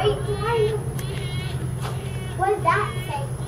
white one? That say?